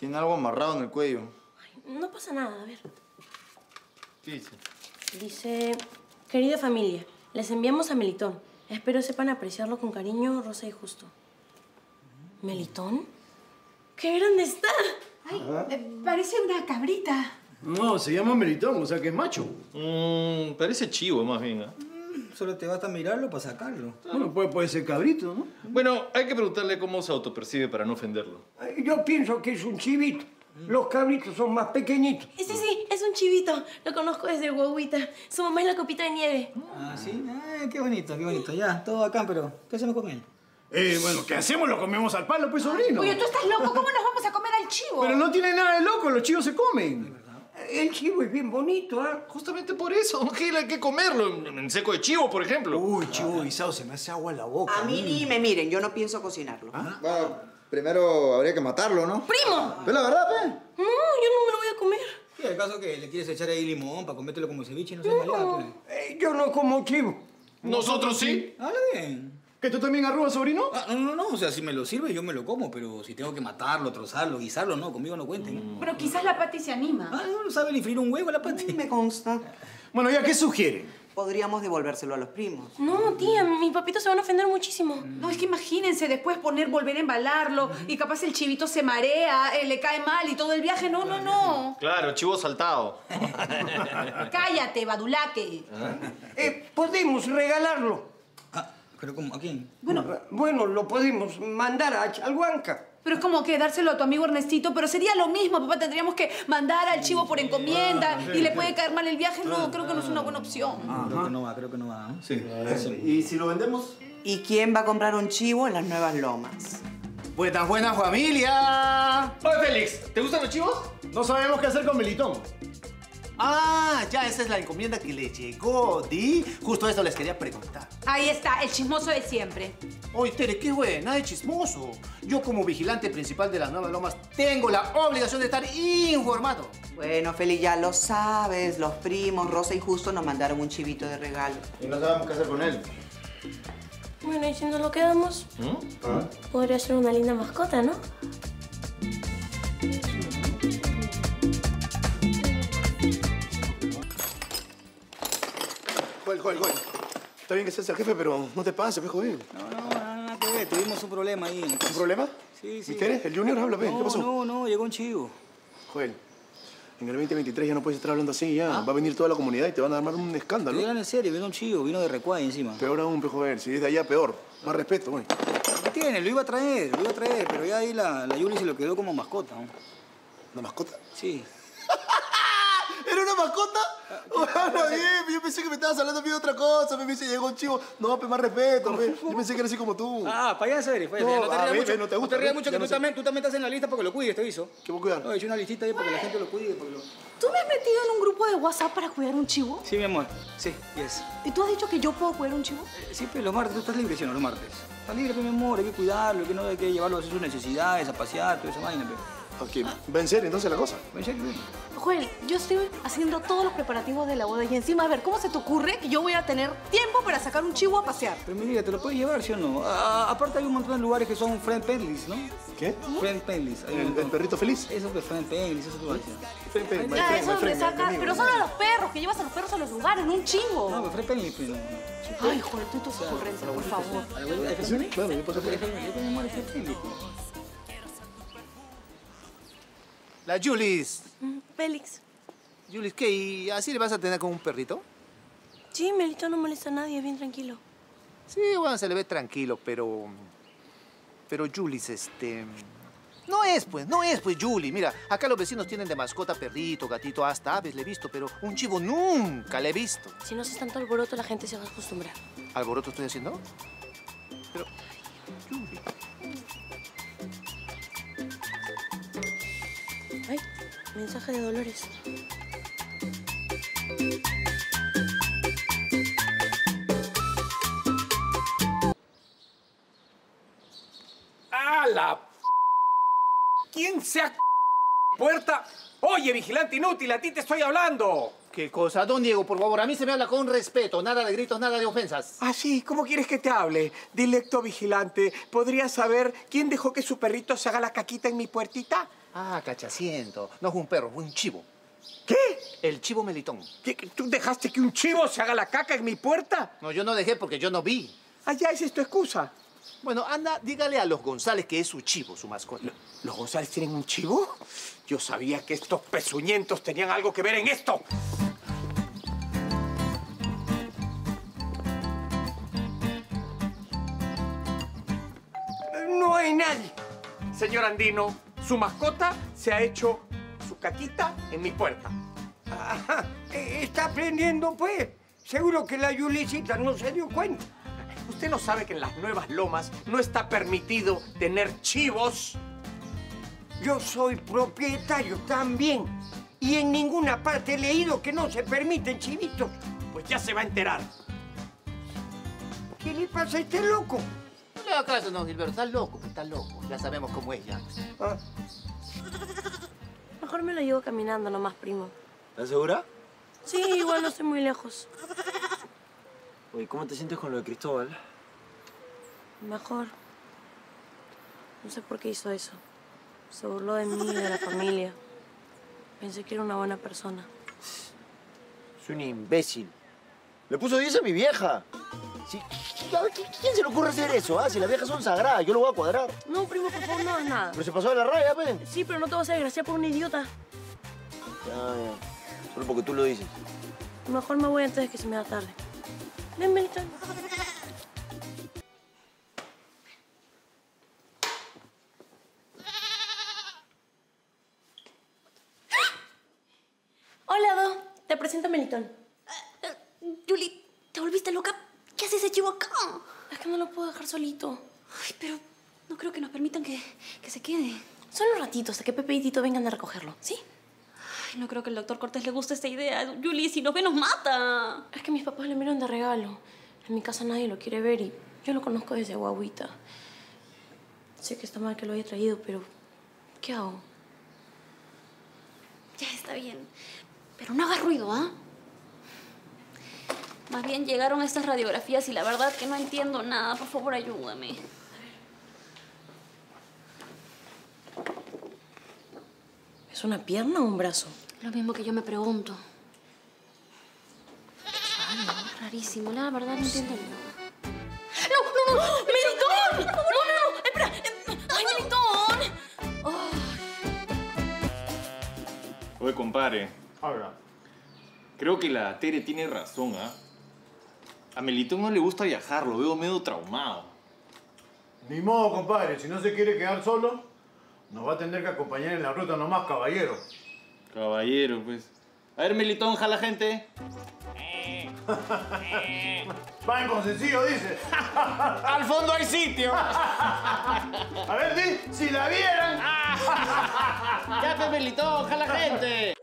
Tiene algo amarrado en el cuello. Ay, no pasa nada, a ver. ¿Qué dice? Dice, querida familia, les enviamos a Melitón. Espero sepan apreciarlo con cariño, Rosa y Justo. ¿Melitón? ¡Qué grande está! Ay, eh, parece una cabrita. No, se llama Melitón, o sea que es macho. Mmm, parece chivo más bien. ¿ah? Solo te basta mirarlo para sacarlo. Bueno, puede, puede ser cabrito, ¿no? Bueno, hay que preguntarle cómo se autopercibe para no ofenderlo. Yo pienso que es un chivito. Los cabritos son más pequeñitos. Sí, sí, es un chivito. Lo conozco desde guaguita. Su mamá es la copita de nieve. Ah, sí. Ay, qué bonito, qué bonito. Ya, todo acá, pero ¿qué hacemos con él? Eh, bueno, ¿qué hacemos? Lo comemos al palo, pues, sobrino. Oye, tú estás loco. ¿Cómo nos vamos a comer al chivo? Pero no tiene nada de loco, los chivos se comen. El chivo es bien bonito, ¿ah? Justamente por eso, don Gil, hay que comerlo. En, seco de chivo, por ejemplo. Uy, chivo guisado, se me hace agua en la boca. A mí ni me miren, yo no pienso cocinarlo. Bueno, primero habría que matarlo, ¿no? ¡Primo! Pero la verdad, pe. No, yo no me lo voy a comer. ¿Y el caso que le quieres echar ahí limón para comértelo como ceviche y no se maleado, pues? Eh, yo no como chivo. Nosotros sí. Habla bien. ¿Que tú también arrubas, sobrino? Ah, no, no, no, o sea, si me lo sirve yo me lo como, pero si tengo que matarlo, trozarlo, guisarlo, no, conmigo no cuenten. Pero quizás la Pati se anima. Ah, no, no sabe ni freír un huevo la pati. Me consta. Bueno, ya, ¿qué sugieren? Podríamos devolvérselo a los primos. No, tía, mis papitos se van a ofender muchísimo. No, es que imagínense después poner, volver a embalarlo y capaz el chivito se marea, eh, le cae mal y todo el viaje. No, no, no. Claro, chivo saltado. Cállate, badulaque. Eh, podemos regalarlo. Ah, pero ¿cómo? ¿A quién? Bueno, Bueno, lo podemos mandar a Chalhuanca. pero es como que dárselo a tu amigo Ernestito, pero sería lo mismo, papá. Tendríamos que mandar al chivo por encomienda y le puede caer mal el viaje. No, creo que no es una buena opción. Creo que no va, creo que no va. ¿no? Sí. ¿Y si lo vendemos? ¿Y quién va a comprar un chivo en las nuevas lomas? Buenas, buenas familia. Oye, Félix, ¿te gustan los chivos? No sabemos qué hacer con Melitón. Ah, ya, esa es la encomienda que le llegó, Di. Justo esto les quería preguntar. Ahí está, el chismoso de siempre. Oye, Tere, qué buena, de chismoso. Yo como vigilante principal de las Nuevas Lomas tengo la obligación de estar informado. Bueno, Feli, ya lo sabes. Los primos, Rosa y Justo, nos mandaron un chivito de regalo. Y no sabemos qué hacer con él. Bueno, y si nos lo quedamos, podría ser una linda mascota, ¿no? Joel, Joel, Joel. Está bien que seas el jefe, pero no te pases, pues, joder. No, no, nada, que ver. Tuvimos un problema ahí. en ¿Un problema? Sí, sí. ¿Y Tere? ¿El Junior? Habla, ven. No, ¿Qué pasó? no, no, llegó un chivo. Joel, en el 2023 ya no puedes estar hablando así, ya. Va a venir toda la comunidad y te van a armar un escándalo. Digan en serio, vino un chivo, vino de Recuay encima. Peor aún, pues, joder. Si es de allá, peor. Más respeto, güey. ¿Qué tiene? Lo iba a traer, lo iba a traer, pero ya ahí la, la Yuli se lo quedó como mascota. ¿no? ¿Una mascota? Sí. ¿Era una mascota? Bueno, bien, yo pensé que me estabas hablando a mí de otra cosa. Me dice, llegó un chivo. No, pues más respeto, pe. Yo pensé que era así como tú. Ah, payaso eres, payaso. No, No, te a rías mucho, no te gusta, mucho Ya que no tú, sé. también, tú también estás en la lista porque lo cuides, te aviso. ¿Qué voy a cuidar? No, he hecho una listita ahí para que la gente lo cuide. Porque lo... ¿Tú me has metido en un grupo de WhatsApp para cuidar un chivo? Sí, mi amor. Sí, yes. ¿Y tú has dicho que yo puedo cuidar un chivo? Eh, Sí, pero los martes, tú estás libre, ¿sí o no? Los martes. Estás libre, pues, mi amor, hay que cuidarlo, hay que, no, hay que llevarlo a hacer sus necesidades, a pasear, toda esa vaina, pero... Ok, va en serio entonces la cosa. En serio. Joel, yo estoy haciendo todos los preparativos de la boda y encima, a ver, ¿cómo se te ocurre que yo voy a tener tiempo para sacar un chivo a pasear? Pero mira, ¿te lo puedes llevar, sí o no? Ah, aparte hay un montón de lugares que son friend penlis, ¿no? ¿Qué? Friend penlis. hay ¿El, perrito feliz? Eso que friend penlis, eso fen, my Ya, friend, eso my es donde sacas, amigo. pero son a los perros, que llevas a los perros a los lugares, no un No, chivo. pero friend penlis, pues, no. no. Ay, Joel, tú y tus ocurrencias, por favor. ¿A friend penlis? claro, yo paso por ahí. La Julis. Mm, Félix. Julis, ¿qué? ¿Y así le vas a tener con un perrito? Sí, Melitón no molesta a nadie, es bien tranquilo. Sí, bueno, se le ve tranquilo, pero... Pero Julis, este... No es, pues, no es, pues, Julie. Mira, acá los vecinos tienen de mascota perrito, gatito, hasta aves le he visto, pero un chivo nunca le he visto. Si no haces tanto alboroto, la gente se va a acostumbrar. ¿Alboroto estoy haciendo? Mensaje de Dolores. ¡A la p... ¿Quién se ha puerta? Oye, vigilante inútil, a ti te estoy hablando. ¿Qué cosa? Don Diego, por favor, a mí se me habla con respeto. Nada de gritos, nada de ofensas. Ah, sí, ¿cómo quieres que te hable? Dilecto vigilante, ¿podrías saber quién dejó que su perrito se haga la caquita en mi puertita? Ah, cachaciento. No fue un perro, fue un chivo. ¿Qué? El chivo Melitón. ¿Qué- ¿Tú dejaste que un chivo se haga la caca en mi puerta? No, yo no dejé porque yo no vi. Allá esa es tu excusa. Bueno, anda, dígale a los González que es su chivo, su mascota. ¿Los González tienen un chivo? Yo sabía que estos pezuñentos tenían algo que ver en esto. No hay nadie. Señor Andino, su mascota se ha hecho su caquita en mi puerta. Ajá, eh, está aprendiendo, pues. Seguro que la Yulicita no se dio cuenta. ¿Usted no sabe que en las nuevas lomas no está permitido tener chivos? Yo soy propietario también. Y en ninguna parte he leído que no se permiten chivitos. Pues ya se va a enterar. ¿Qué le pasa a este loco? Haga caso, no, Gilberto. Estás loco, estás loco. Ya sabemos cómo es ya. Ah, Mejor me lo llevo caminando nomás, primo. ¿Estás segura? Sí, igual no estoy muy lejos. Oye, ¿cómo te sientes con lo de Cristóbal? Mejor. No sé por qué hizo eso. Se burló de mí y de la familia. Pensé que era una buena persona. Es un imbécil. Le puso 10 a mi vieja. Sí, a ver, ¿qui- ¿Quién se le ocurre hacer eso? Ah? Si las viejas son sagradas, yo lo voy a cuadrar. No, primo, por favor, no hagas nada. Pero se pasó de la raya, pe. Sí, pero no te vas a desgraciar por un idiota. Ya, ya. Solo porque tú lo dices. Mejor me voy antes de que se me haga tarde. Ven, Melitón. Hola, Do. Te presento a Melitón. Julie, ¿te volviste loca? ¿Qué hace ese chivo acá? Es que no lo puedo dejar solito. Ay, pero no creo que nos permitan que, que se quede. Solo un ratito hasta que Pepe y Tito vengan a recogerlo, ¿sí? Ay, no creo que al doctor Cortés le guste esta idea. Julie, si nos ve, nos mata. Es que mis papás le enviaron de regalo. En mi casa nadie lo quiere ver y yo lo conozco desde guaguita. Sé que está mal que lo haya traído, pero ¿qué hago? Ya está bien. Pero no hagas ruido, ¿ah? Más bien llegaron estas radiografías y la verdad que no entiendo nada. Por favor, ayúdame. ¿Es una pierna o un brazo? Lo mismo que yo me pregunto. Raro, rarísimo. La verdad no entiendo nada. ¡No, no, no! ¡Melitón! ¡No, no, no! ¡Espera! eh, ¡Ay, Melitón! Oye, compadre. Creo que la Tere tiene razón, ¿ah? A Melitón no le gusta viajar, lo veo medio traumado. Ni modo, compadre. Si no se quiere quedar solo, nos va a tener que acompañar en la ruta nomás, caballero. Caballero, pues. A ver, Melitón, jala gente. Va en sencillo, dice. Al fondo hay sitio. A ver, si la vieran. Ya, pues, Melitón, jala gente.